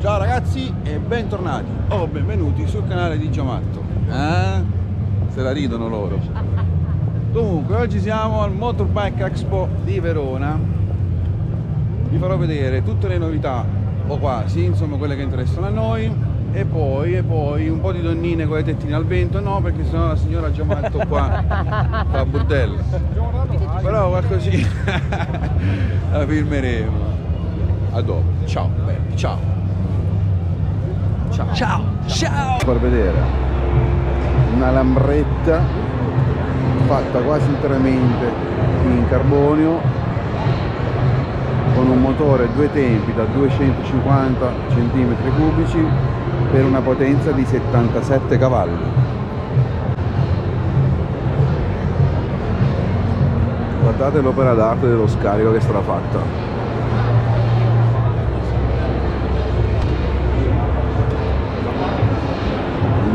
Ciao ragazzi e bentornati o benvenuti sul canale di Giomatto. Eh? Se la ridono loro. Comunque, oggi siamo al Motorbike Expo di Verona. Vi farò vedere tutte le novità, o quasi, insomma quelle che interessano a noi. E poi, e poi un po' di donnine con le tettine al vento, no, perché sennò la signora Giomatto qua fa burdello. Però qualcosì la filmeremo. A dopo. Ciao, belli, ciao. Ciao. Ciao. Ciao. Far vedere una lambretta fatta quasi interamente in carbonio con un motore due tempi da 250 cm3 per una potenza di 77 cavalli. Guardate l'opera d'arte dello scarico che è stata fatta.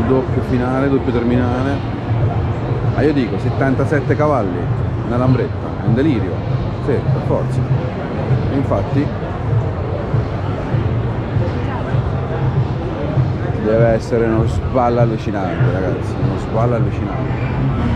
doppio finale, doppio terminale. Ma io dico 77 cavalli, una lambretta, è un delirio. Sì, per forza. E infatti deve essere uno sballo allucinante, ragazzi, uno sballo allucinante.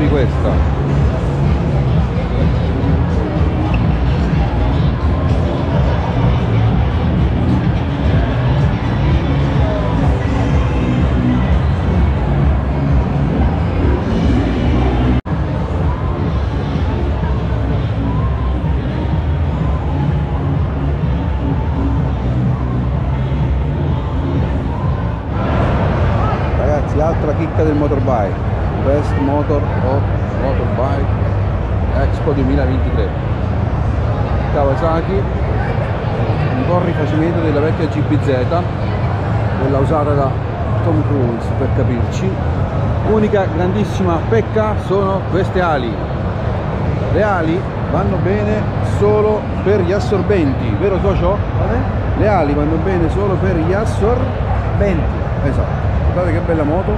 Beccatevi questa. Ragazzi altra chicca del motorbike Best Motor of Motorbike Expo 2023 Kawasaki un po' rifacimento della vecchia GBZ quella usata da Tom Cruise per capirci. Unica grandissima pecca sono queste ali. Le ali vanno bene solo per gli assorbenti vero socio? le ali vanno bene solo per gli assorbenti. Esatto. Guardate che bella moto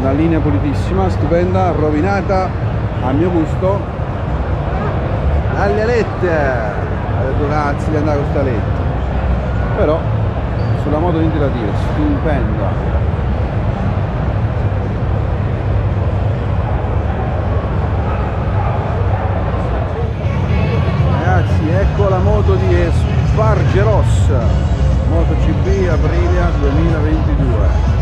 una linea pulitissima, stupenda, rovinata a mio gusto. Dalle alette ho detto cazzo di andare con questa aletta però sulla moto di integrativa stupenda. Ragazzi ecco la moto di Spargeros MotoGP Aprilia 2022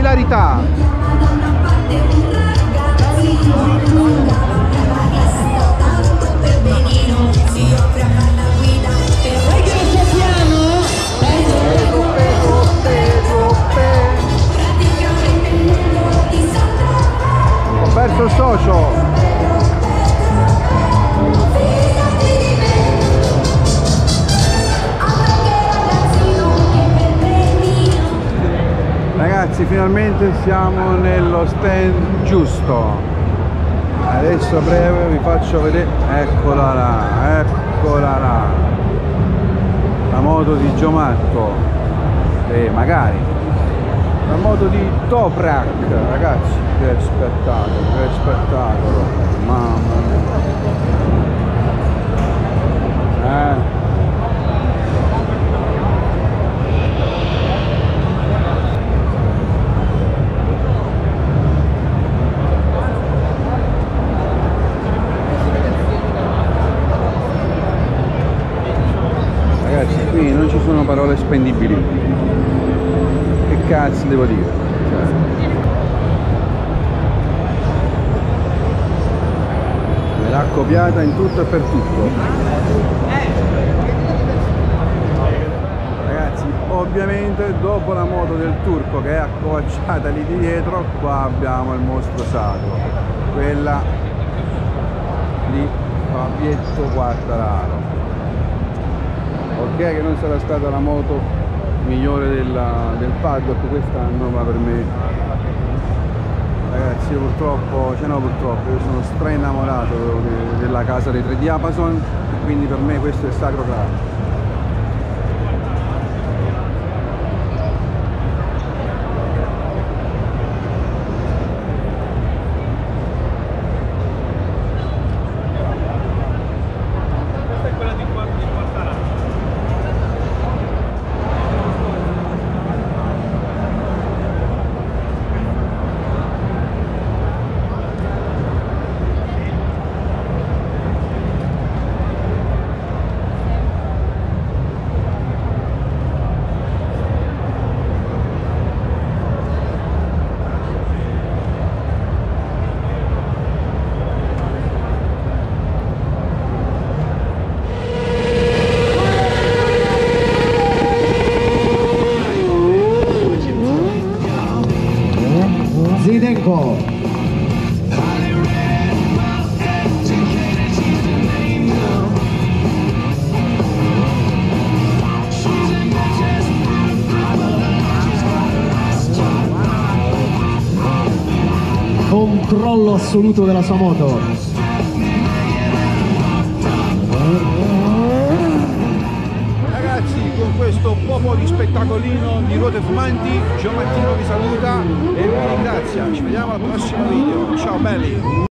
irregolarità ragazzi finalmente siamo nello stand giusto. Adesso a breve vi faccio vedere eccola là eccola là. La moto di Giomatto. E eh, magari. La moto di Toprak ragazzi che spettacolo che spettacolo. Mamma mia. Eh qui non ci sono parole spendibili. Che cazzo devo dire? Cioè. me l'ha copiata in tutto e per tutto. Ragazzi ovviamente dopo la moto del turco che è accovacciata lì di dietro qua abbiamo il mostro sacro. Quella di Fabietto Quartararo ok che non sarà stata la moto migliore della, del paddock quest'anno? Ma per me ragazzi purtroppo cioè no purtroppo io sono stra innamorato de, della casa dei tre diapason quindi per me questo è sacro claro controllo assoluto della sua moto. Con questo po' di spettacolino di ruote fumanti Gio Martino vi saluta e vi ringrazia. Ci vediamo al prossimo video. Ciao belli